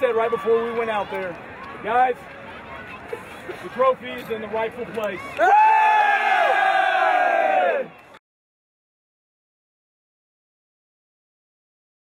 said right before we went out there, guys, the trophy's in the rightful place.